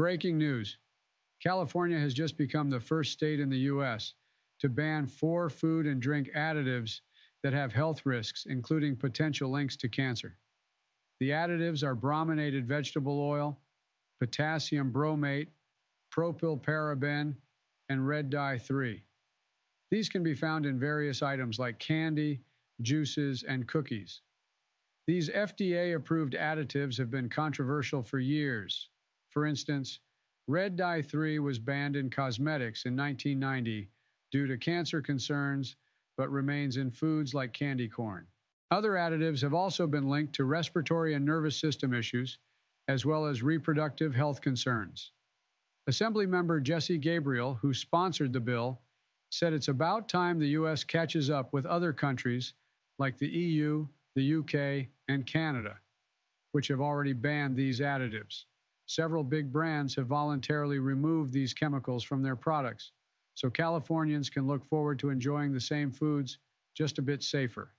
Breaking news California has just become the first state in the U.S. to ban four food and drink additives that have health risks, including potential links to cancer. The additives are brominated vegetable oil, potassium bromate, propylparaben, and red dye 3. These can be found in various items like candy, juices, and cookies. These FDA approved additives have been controversial for years. For instance, red dye 3 was banned in cosmetics in 1990 due to cancer concerns, but remains in foods like candy corn. Other additives have also been linked to respiratory and nervous system issues, as well as reproductive health concerns. Assemblymember Jesse Gabriel, who sponsored the bill, said it's about time the U.S. catches up with other countries like the EU, the UK, and Canada, which have already banned these additives. Several big brands have voluntarily removed these chemicals from their products, so Californians can look forward to enjoying the same foods just a bit safer.